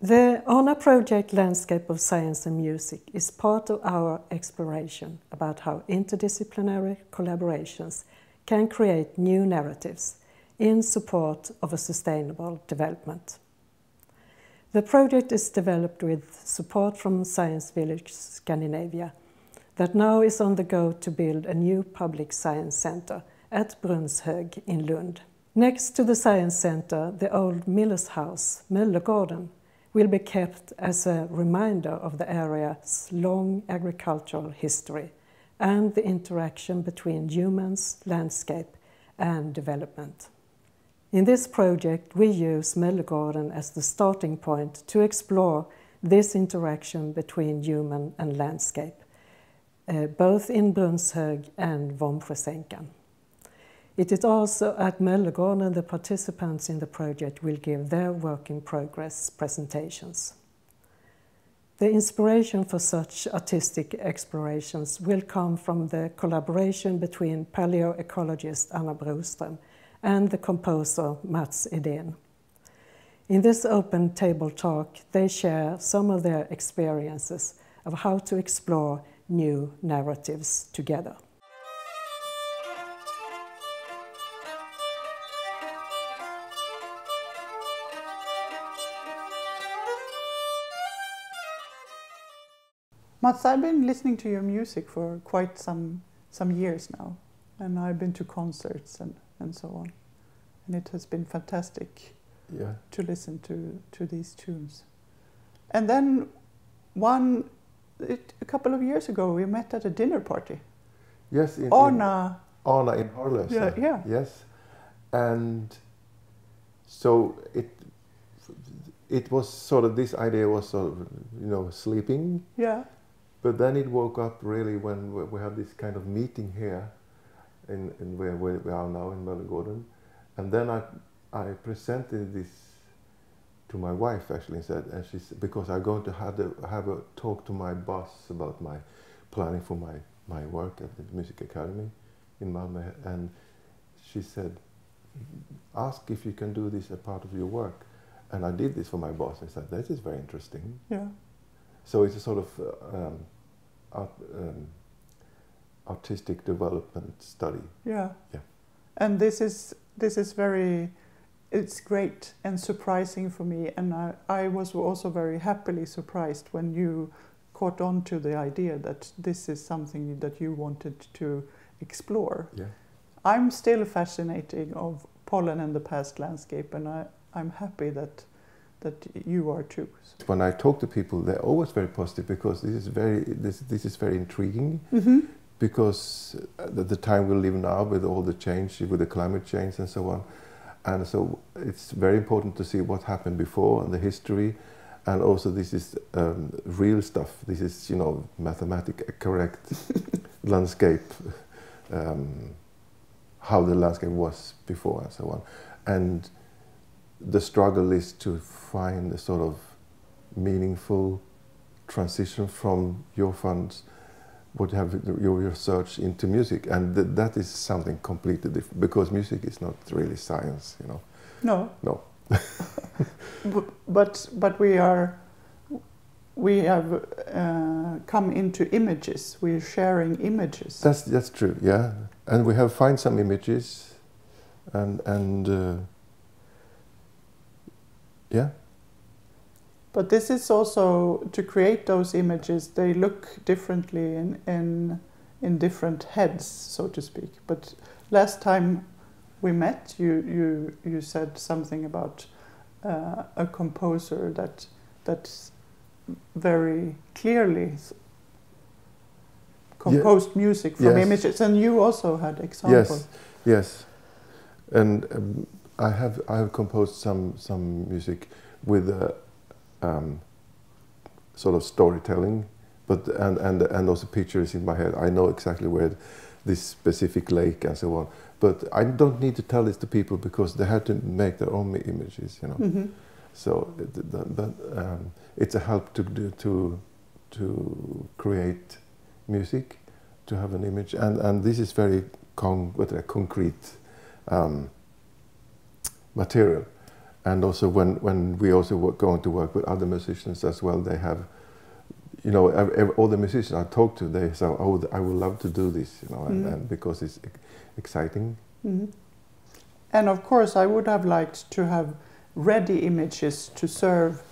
The ARNA project Landscape of Science and Music is part of our exploration about how interdisciplinary collaborations can create new narratives in support of a sustainable development. The project is developed with support from Science Village Scandinavia that now is on the go to build a new public science center at Brunnshög in Lund. Next to the science center, the old miller's house, Møllegården, will be kept as a reminder of the area's long agricultural history and the interaction between humans, landscape, and development. In this project, we use Møllegården as the starting point to explore this interaction between human and landscape, uh, both in Brunnshög and Vombsjösänkan. It is also at Møllegården the participants in the project will give their work in progress presentations. The inspiration for such artistic explorations will come from the collaboration between paleoecologist Anna Broström and the composer Mats Edén. In this open table talk, they share some of their experiences of how to explore new narratives together. Mats, I've been listening to your music for quite some some years now, and I've been to concerts and, and so on, and it has been fantastic Yeah. to listen to to these tunes. And then one, it, a couple of years ago, we met at a dinner party. Yes. In, in Arna, Arna in Harlösa. Yeah, yeah. Yes, and so it it was sort of this idea was sort of you know sleeping, yeah, but then it woke up really when we- had this kind of meeting here, in, in where we are now in Møllegården, and then I I presented this to my wife actually and said, and she said, because I'm going to have a, have a talk to my boss about my planning for my, my work at the Music Academy in Malmö, and she said, ask if you can do this as part of your work. And I did this for my boss. I said, this is very interesting. yeah. So it's a sort of uh, um, art, um, artistic development study. Yeah. Yeah. And this is this is very it's great and surprising for me and I, I was also very happily surprised when you caught on to the idea that this is something that you wanted to explore. Yeah. I'm still fascinated of pollen and the past landscape and I, I'm happy that that you are too. When I talk to people, they're always very positive because this is very this this is very intriguing. Mm-hmm. because at the time we live now with all the change with the climate change and so on and so it's very important to see what happened before and the history and also this is um, real stuff this is you know mathematic correct landscape um, how the landscape was before and so on and the struggle is to find a sort of meaningful transition from your funds would have your research into music, and th- that is something completely different because music is not really science, you know. No. No. But but we are we have uh, come into images. We're sharing images. That's that's true, yeah. And we have find some images, and and uh, yeah, But this is also to create those images. They look differently in in in different heads, so to speak. But last time we met, you you you said something about uh, a composer that that very clearly composed music from Yes. images, and you also had examples. yes, yes. And um, I have I have composed some some music with a um, sort of storytelling, but and and and also pictures in my head. I know exactly where this specific lake and so on. But I don't need to tell this to people because they have to make their own images, you know. Mhm. So it, that, um, it's a help to do, to to create music, to have an image, and and this is very con- what a concrete um, material, and also when when we also work, going to work with other musicians as well, they have, you know, ev- ev- all the musicians I talk to, they say, "Oh, I would love to do this," you know, and, Mhm. and because it's ex- exciting. Mhm. And of course, I would have liked to have ready images to serve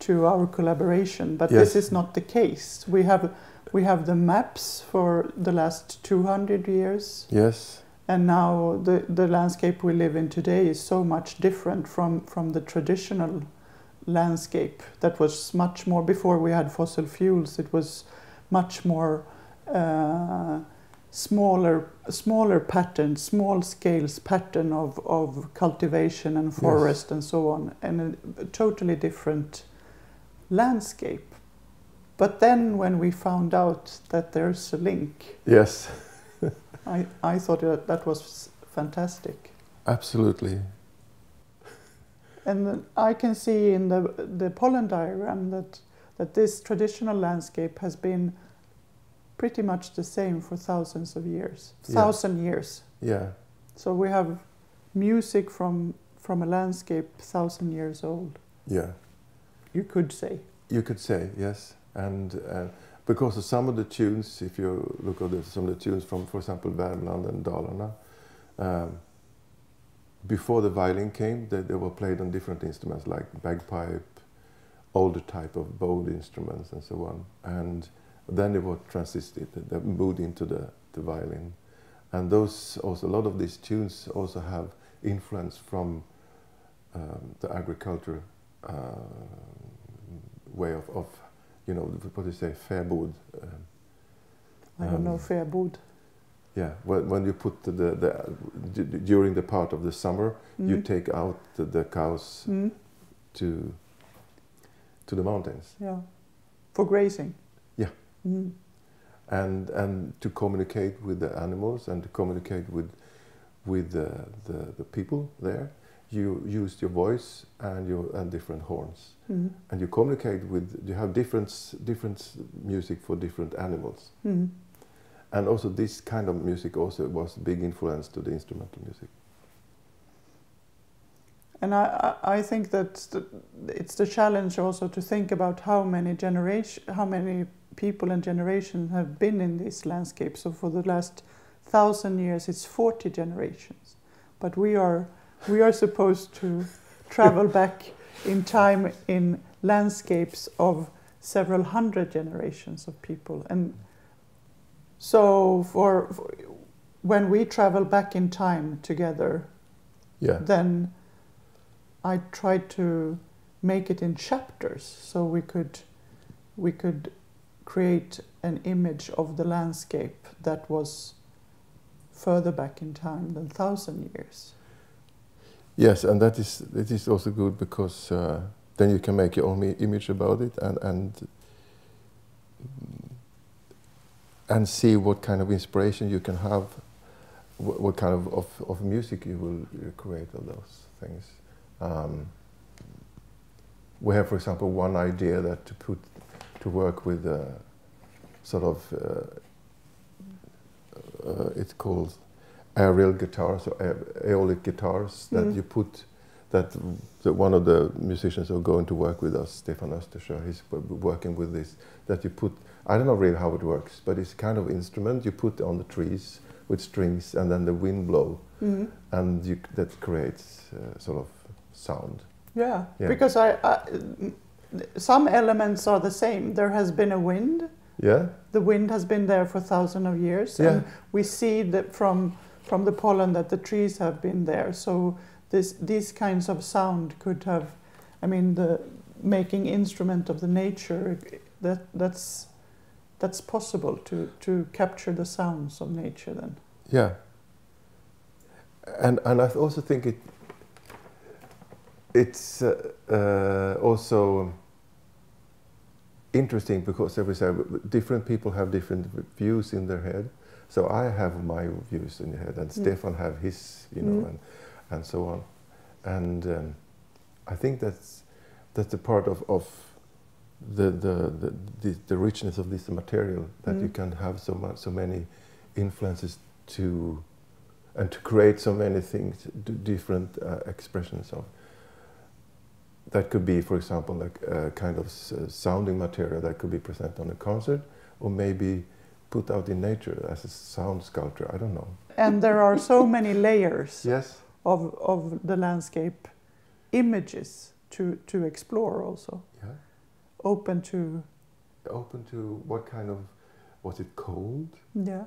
to our collaboration, but this is not the case. We have we have the maps for the last 200 years, Yes. And now the, the landscape we live in today is so much different from, from the traditional landscape that was much more before we had fossil fuels. It was much more uh, smaller smaller pattern, small scales pattern of, of cultivation and forest and so on, and a, a totally different landscape. But then when we found out that there's a link, Yes. I, I thought that, that was fantastic. Absolutely. And I can see in the, the pollen diagram that, that this traditional landscape has been pretty much the same for thousands of years, Yeah. thousand years. Yeah. So we have music from, from a landscape thousand years old, Yeah. you could say. You could say yes, and uh, because of some of the tunes, if you look at the, some of the tunes from, for example, Värmland and Dalarna, um, before the violin came, they, they were played on different instruments like bagpipe, older type of bowed instruments, and so on. And then they were transited, they moved into the, the violin, and those also a lot of these tunes also have influence from um, the agriculture. Uh, way of, of you know, what do you say, fäbod. Um, I don't know, Um, Fäbod. yeah, when, when you put the, the, during the part of the summer, you Mm. take out the, the cows Mm, to to the mountains, yeah. For grazing. Yeah. Mm. and and to communicate with the animals and to communicate with with the, the, the people there. You used your voice and your and different horns, Mm. and you communicate with. You have different different music for different animals. Mm. And also this kind of music also was a big influence to the instrumental music. And I, I I think that the, it's the challenge also to think about how many generation, how many people and generations have been in this landscape. So for the last thousand years, it's 40 generations. But we are, we are supposed to travel back in time in landscapes of several hundred generations of people. And so for, for when we travel back in time together, Yeah. then I tried to make it in chapters so we could we could create an image of the landscape that was further back in time than thousand years. Yes, and that is it is also good because uh, then you can make your own image about it and and and see what kind of inspiration you can have, what, what kind of, of, of music you will create of those things. Um, we have, for example, one idea that to put to work with uh, sort of uh, uh, it's called aerial guitars or ae- aeolic guitars that Mm. you put that, that one of the musicians who are going to work with us, Stefan Östersjö, he's working with this. That you put, I don't know really how it works, but it's kind of instrument you put on the trees with strings, and then the wind blow, Mm. and you, that creates uh, sort of sound. Yeah, Yeah. because I, I some elements are the same. There has been a wind. Yeah, The wind has been there for thousands of years, Yeah. and we see that from from the pollen that the trees have been there. So this these kinds of sound could have, I mean, the making instrument of the nature that that's that's possible to to capture the sounds of nature. Then yeah. And and I also think it it's uh, uh, also interesting because as we different people have different views in their head. So I have my views in the head, and Mm. Stefan have his, you know, Mm. and and so on. And um, I think that's that's a part of, of the, the, the, the, the richness of this material that you Mm. can have so much, so many influences to and to create so many things, d- different uh, expressions of. that could be, for example, like a kind of s- uh, sounding material that could be presented on a concert, or maybe put out in nature as a sound sculpture. I don't know. And there are so many layers Yes. of, of the landscape images to, to explore also. Yeah. Open to, Open to what kind of was it cold? yeah,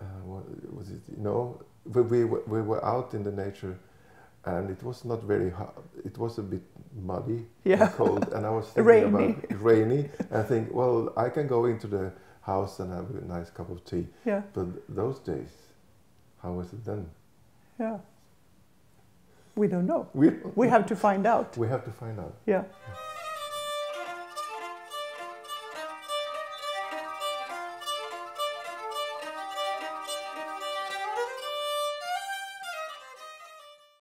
uh, what was it? You know, we, we, were- we were out in the nature, and it was not very hot. It was a bit muddy Yeah. and cold, and I was thinking Rainy. about rainy. And I think, well, I can go into the house and have a nice cup of tea. yeah, But those days, how was it then? yeah. We don't know. We We have to find out. we have to find out. Yeah.